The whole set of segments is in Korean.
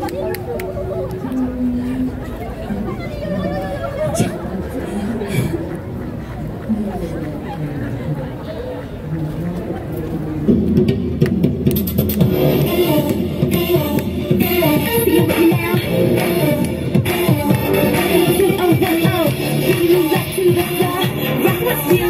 Rock with you.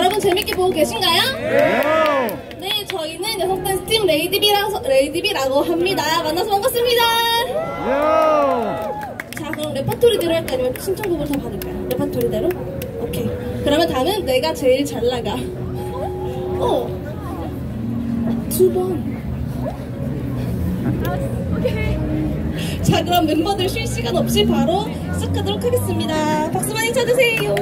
여러분 재밌게 보고 계신가요? 네, 저희는 여성 댄스팀 레이디비라고, 레이디비라고 합니다. 만나서 반갑습니다. 자, 그럼 레퍼토리대로 할까? 아니면 신청곡을 더 받을까요? 레퍼토리대로? 오케이. 그러면 다음은 내가 제일 잘 나가. 어. 두 번. 자, 그럼 멤버들 쉴 시간 없이 바로 시작하도록 하겠습니다. 박수 많이 쳐주세요.